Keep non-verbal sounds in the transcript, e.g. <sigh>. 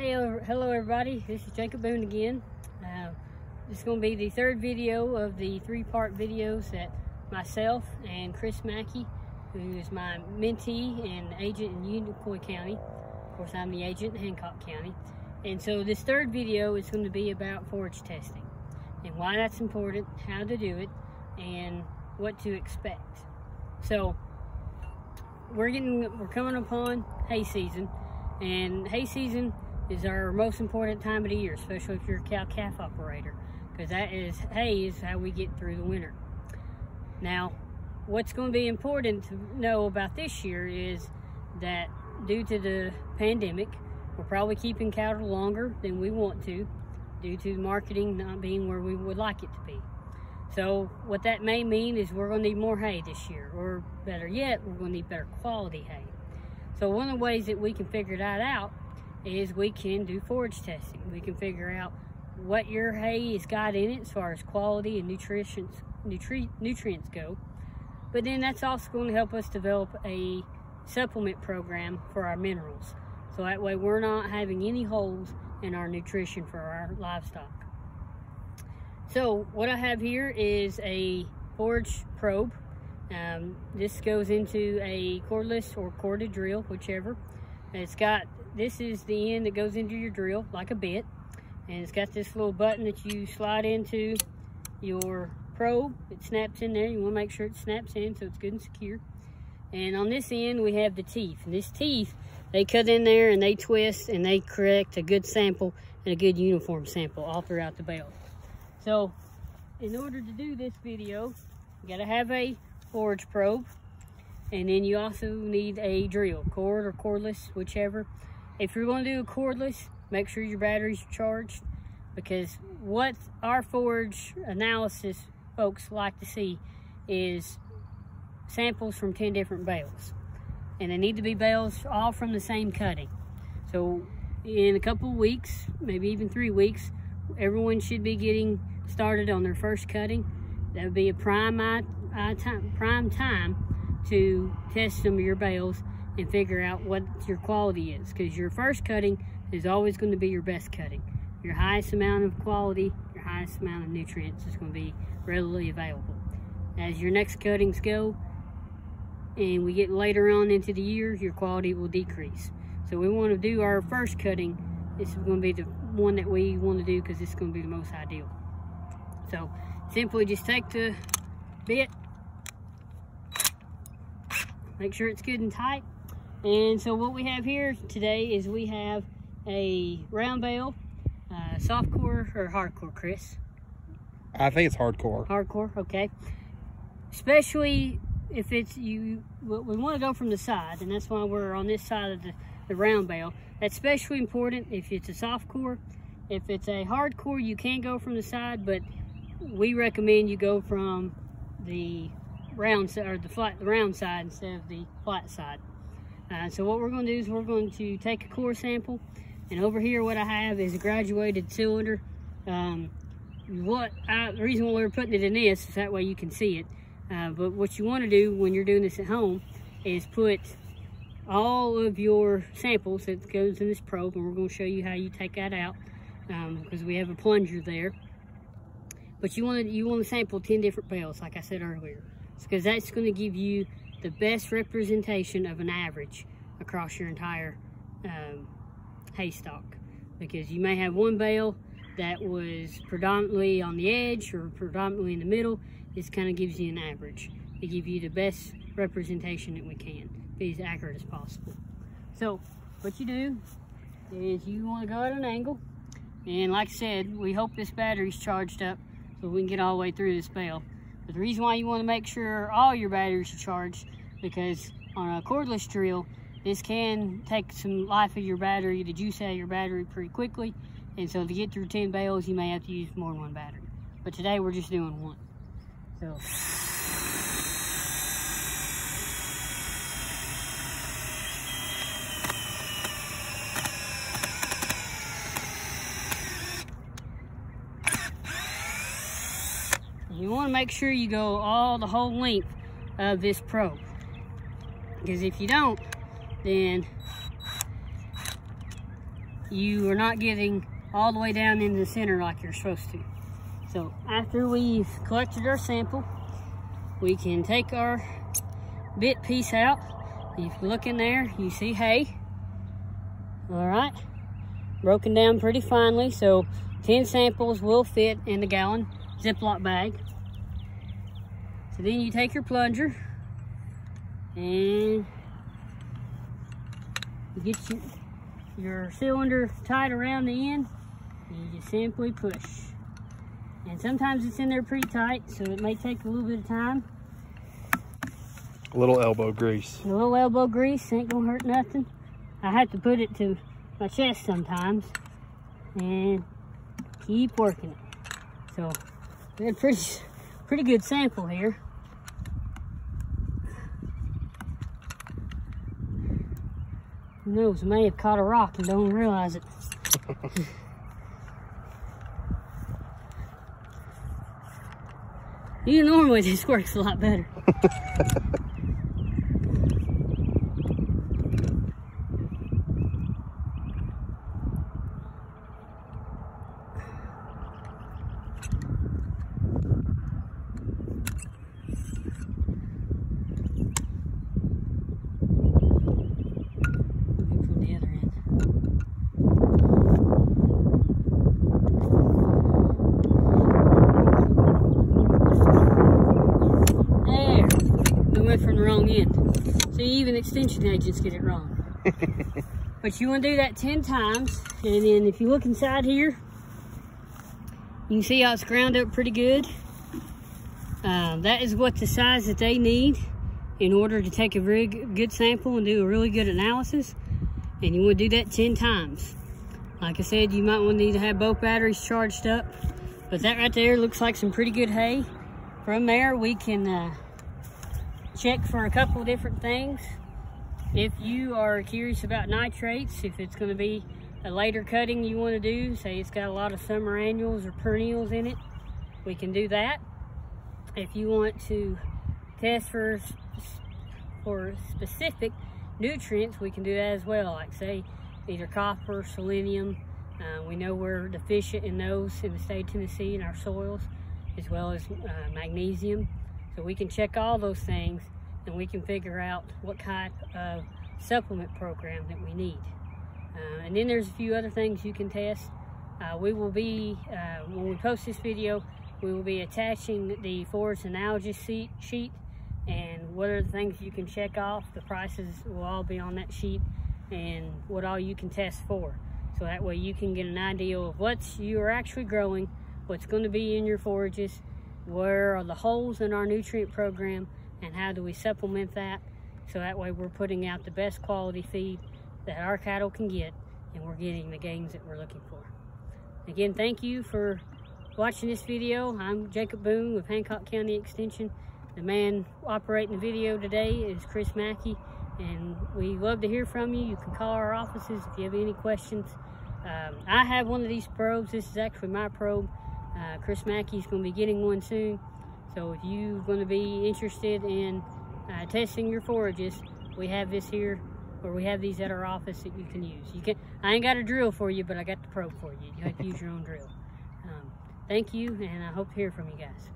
Hey, hello everybody. This is Jacob Boone again. Uh, this is going to be the third video of the three-part videos that myself and Chris Mackey, who is my mentee and agent in Unicoi County. Of course, I'm the agent in Hancock County. And so this third video is going to be about forage testing and why that's important, how to do it, and what to expect. So we're getting we're coming upon hay season, and hay season is our most important time of the year, especially if you're a cow-calf operator, because that is, hay is how we get through the winter. Now, what's going to be important to know about this year is that due to the pandemic, we're probably keeping cattle longer than we want to, due to marketing not being where we would like it to be. So what that may mean is we're going to need more hay this year, or better yet, we're going to need better quality hay. So one of the ways that we can figure that out is we can do forage testing. We can figure out what your hay has got in it as far as quality and nutrients, nutri nutrients go. But then that's also going to help us develop a supplement program for our minerals. So that way we're not having any holes in our nutrition for our livestock. So what I have here is a forage probe. Um, this goes into a cordless or corded drill, whichever. It's got this is the end that goes into your drill like a bit. And it's got this little button that you slide into your probe it snaps in there. You want to make sure it snaps in so it's good and secure. And on this end we have the teeth. And this teeth they cut in there and they twist and they correct a good sample and a good uniform sample all throughout the belt. so in order to do this video you got to have a forage probe. And then you also need a drill cord or cordless whichever if you're going to do a cordless, make sure your batteries are charged because what our forage analysis folks like to see is samples from 10 different bales. And they need to be bales all from the same cutting. So in a couple weeks, maybe even three weeks, everyone should be getting started on their first cutting. That would be a prime, time, prime time to test some of your bales and figure out what your quality is because your first cutting is always going to be your best cutting. Your highest amount of quality, your highest amount of nutrients is going to be readily available. As your next cuttings go and we get later on into the year, your quality will decrease. So we want to do our first cutting. This is going to be the one that we want to do because it's going to be the most ideal. So simply just take the bit, make sure it's good and tight, and so what we have here today is we have a round bale, uh, soft core or hardcore, Chris? I think it's hardcore. Hardcore, okay. Especially if it's you, we want to go from the side, and that's why we're on this side of the, the round bale. That's especially important if it's a soft core. If it's a hard core, you can go from the side, but we recommend you go from the round side or the flat, the round side instead of the flat side. Uh, so what we're going to do is we're going to take a core sample and over here what I have is a graduated cylinder. Um, what I, the reason why we're putting it in this is that way you can see it. Uh, but what you want to do when you're doing this at home is put all of your samples that goes in this probe and we're going to show you how you take that out because um, we have a plunger there. But you want to you want to sample 10 different bales like I said earlier because that's going to give you the best representation of an average across your entire um, hay stock because you may have one bale that was predominantly on the edge or predominantly in the middle this kind of gives you an average. To give you the best representation that we can be as accurate as possible. So what you do is you want to go at an angle and like I said we hope this battery's charged up so we can get all the way through this bale but the reason why you want to make sure all your batteries are charged because on a cordless drill, this can take some life of your battery, the juice out of your battery pretty quickly. And so to get through 10 bales, you may have to use more than one battery. But today we're just doing one. So. Make sure you go all the whole length of this probe. Because if you don't, then you are not getting all the way down into the center like you're supposed to. So after we've collected our sample, we can take our bit piece out. If you look in there, you see hay. All right, broken down pretty finely. So 10 samples will fit in the gallon Ziploc bag. So then you take your plunger and you get your, your cylinder tied around the end. And you just simply push. And sometimes it's in there pretty tight, so it may take a little bit of time. A little elbow grease. A little elbow grease ain't gonna hurt nothing. I have to put it to my chest sometimes and keep working it. So we had pretty pretty good sample here. Knows, may have caught a rock and don't realize it. <laughs> you normally this works a lot better. <laughs> from the other end. There, we went from the wrong end. See, even extension agents get it wrong. <laughs> but you want to do that 10 times, and then if you look inside here, you can see how it's ground up pretty good. Um, that is what the size that they need in order to take a very good sample and do a really good analysis. And you want to do that 10 times. Like I said, you might want to need to have both batteries charged up. But that right there looks like some pretty good hay. From there, we can uh, check for a couple different things. If you are curious about nitrates, if it's going to be a later cutting you want to do, say it's got a lot of summer annuals or perennials in it, we can do that. If you want to test for for specific nutrients, we can do that as well. Like say either copper, selenium. Uh, we know we're deficient in those in the state of Tennessee in our soils, as well as uh, magnesium. So we can check all those things and we can figure out what type of supplement program that we need. Uh, and then there's a few other things you can test. Uh, we will be, uh, when we post this video, we will be attaching the forage analysis sheet, sheet and what are the things you can check off. The prices will all be on that sheet and what all you can test for. So that way you can get an idea of what you are actually growing, what's going to be in your forages, where are the holes in our nutrient program, and how do we supplement that. So that way we're putting out the best quality feed that our cattle can get and we're getting the gains that we're looking for. Again, thank you for watching this video. I'm Jacob Boone with Hancock County Extension. The man operating the video today is Chris Mackey, and we love to hear from you. You can call our offices if you have any questions. Um, I have one of these probes. This is actually my probe. Uh, Chris Mackey's going to be getting one soon. So if you're going to be interested in uh, testing your forages, we have this here, or we have these at our office that you can use. You can. I ain't got a drill for you, but I got the probe for you. You have to use your own drill. Um, thank you, and I hope to hear from you guys.